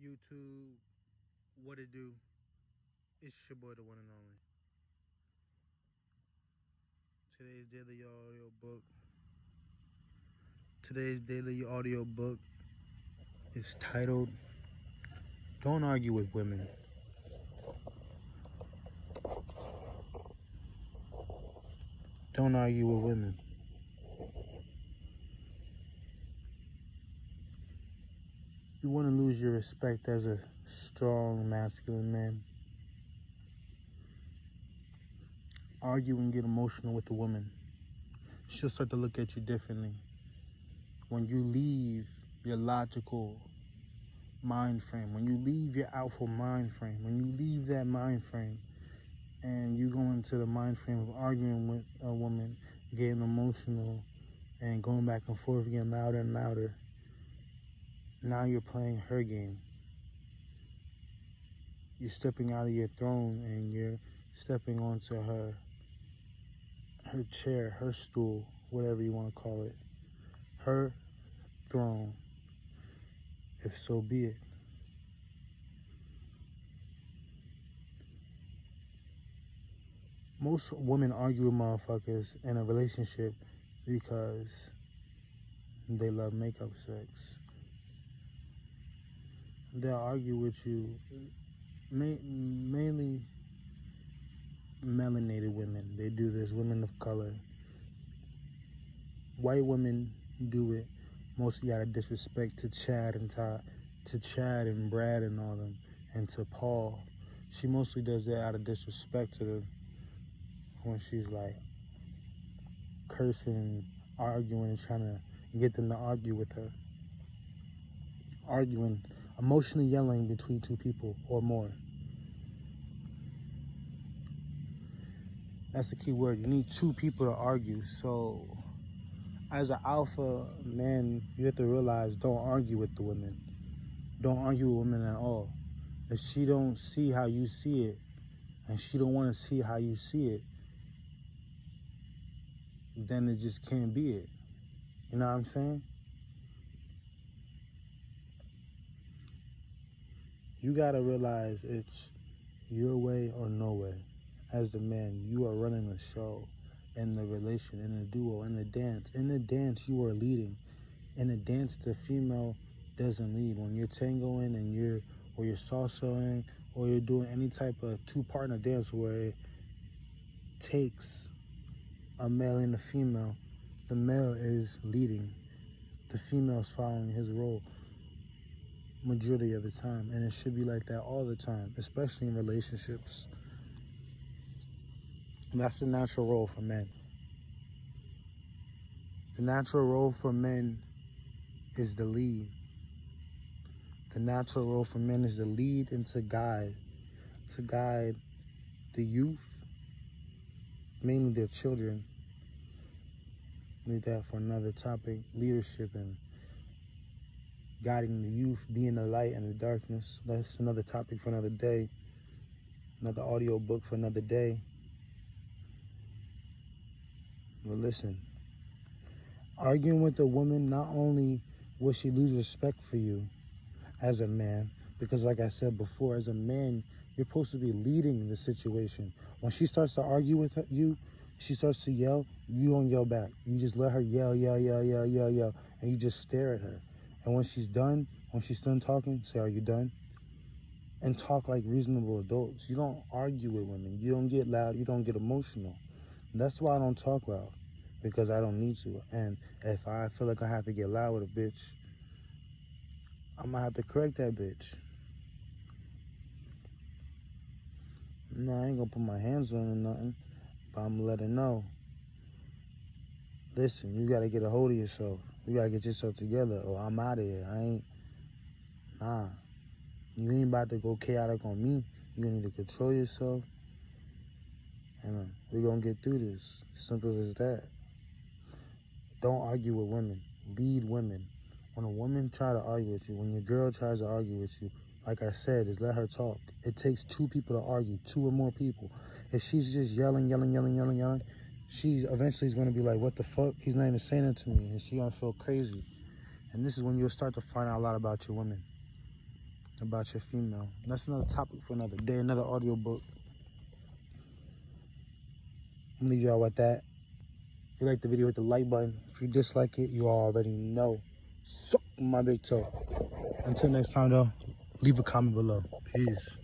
YouTube, what it do? It's your boy, the one and only. Today's daily audio book. Today's daily audio book is titled Don't Argue with Women. Don't argue with women. You want to lose your respect as a strong, masculine man. Argue and get emotional with a woman. She'll start to look at you differently. When you leave your logical mind frame, when you leave your alpha mind frame, when you leave that mind frame and you go into the mind frame of arguing with a woman, getting emotional and going back and forth, getting louder and louder now you're playing her game. You're stepping out of your throne and you're stepping onto her her chair, her stool, whatever you want to call it. Her throne. If so be it. Most women argue with motherfuckers in a relationship because they love makeup sex they'll argue with you. Ma- mainly melanated women. They do this. Women of color. White women do it mostly out of disrespect to Chad and Todd, to Chad and Brad and all them, and to Paul. She mostly does that out of disrespect to them when she's like cursing, arguing, and trying to get them to argue with her. Arguing emotionally yelling between two people or more. That's the key word. You need two people to argue. So, as an alpha man, you have to realize don't argue with the women. Don't argue with women at all. If she don't see how you see it, and she don't want to see how you see it, then it just can't be it. You know what I'm saying? You got to realize it's your way or no way. As the man, you are running the show in the relation, in the duo, in the dance. In the dance, you are leading. In the dance, the female doesn't lead. When you're tangoing and you're, or you're salsaing, or you're doing any type of two partner dance where it takes a male and a female, the male is leading, the female is following his role majority of the time. And it should be like that all the time, especially in relationships. And that's the natural role for men. The natural role for men is the lead. The natural role for men is to lead and to guide. To guide the youth, mainly their children. Need that for another topic, leadership and guiding the youth, being the light in the darkness. That's another topic for another day. Another audio book for another day. But listen, arguing with a woman, not only will she lose respect for you as a man, because like I said before, as a man, you're supposed to be leading the situation. When she starts to argue with you, she starts to yell, you don't yell back. You just let her yell, yell, yell, yell, yell, yell, and you just stare at her. And when she's done, when she's done talking, say, Are you done? And talk like reasonable adults. You don't argue with women. You don't get loud. You don't get emotional. And that's why I don't talk loud because I don't need to. And if I feel like I have to get loud with a bitch, I'm gonna have to correct that bitch. No, I ain't gonna put my hands on her nothing, but I'm gonna let her know. Listen, you gotta get a hold of yourself. You gotta get yourself together or I'm out of here. I ain't, nah. You ain't about to go chaotic on me. You need to control yourself. And uh, we're gonna get through this. Simple as that. Don't argue with women. Lead women. When a woman try to argue with you, when your girl tries to argue with you, like I said, is let her talk. It takes two people to argue, two or more people. If she's just yelling, yelling, yelling, yelling, yelling, she eventually is going to be like, what the fuck? He's not even saying it to me. And she's going to feel crazy. And this is when you'll start to find out a lot about your women. about your female. That's another topic for another day, another audio book. I'm gonna leave y'all with that. If you like the video, hit the like button. If you dislike it, you already know. Suck my big toe. Until next time, though, leave a comment below. Peace.